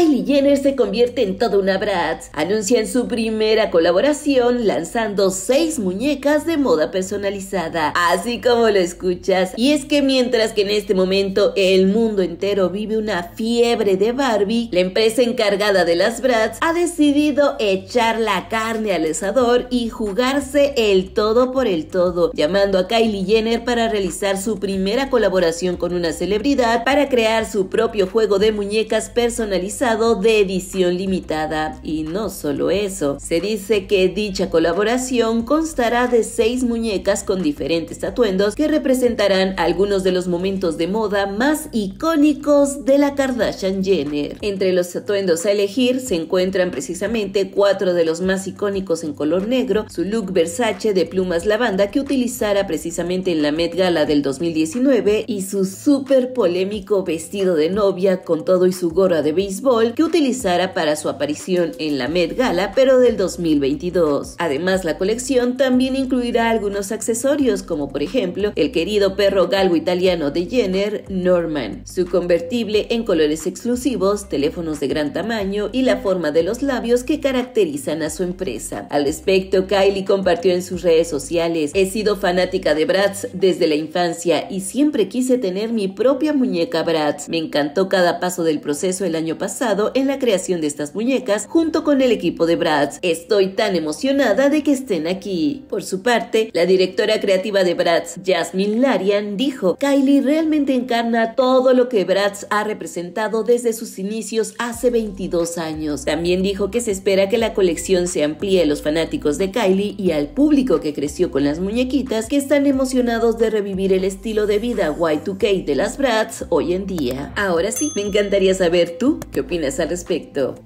Kylie Jenner se convierte en toda una Bratz. Anuncian su primera colaboración lanzando seis muñecas de moda personalizada, así como lo escuchas. Y es que mientras que en este momento el mundo entero vive una fiebre de Barbie, la empresa encargada de las Bratz ha decidido echar la carne al asador y jugarse el todo por el todo, llamando a Kylie Jenner para realizar su primera colaboración con una celebridad para crear su propio juego de muñecas de edición limitada. Y no solo eso, se dice que dicha colaboración constará de seis muñecas con diferentes atuendos que representarán algunos de los momentos de moda más icónicos de la Kardashian Jenner. Entre los atuendos a elegir se encuentran precisamente cuatro de los más icónicos en color negro, su look Versace de plumas lavanda que utilizara precisamente en la Met Gala del 2019 y su súper polémico vestido de novia con todo y su gorra de béisbol que utilizara para su aparición en la Met Gala pero del 2022. Además la colección también incluirá algunos accesorios como por ejemplo el querido perro galgo italiano de Jenner, Norman, su convertible en colores exclusivos, teléfonos de gran tamaño y la forma de los labios que caracterizan a su empresa. Al respecto, Kylie compartió en sus redes sociales, he sido fanática de Bratz desde la infancia y siempre quise tener mi propia muñeca Bratz. Me encantó cada paso del proceso el año pasado en la creación de estas muñecas junto con el equipo de Bratz. Estoy tan emocionada de que estén aquí. Por su parte, la directora creativa de Bratz, Jasmine Larian, dijo, Kylie realmente encarna todo lo que Bratz ha representado desde sus inicios hace 22 años. También dijo que se espera que la colección se amplíe a los fanáticos de Kylie y al público que creció con las muñequitas que están emocionados de revivir el estilo de vida Y2K de las Bratz hoy en día. Ahora sí, me encantaría saber tú qué opinas al respecto.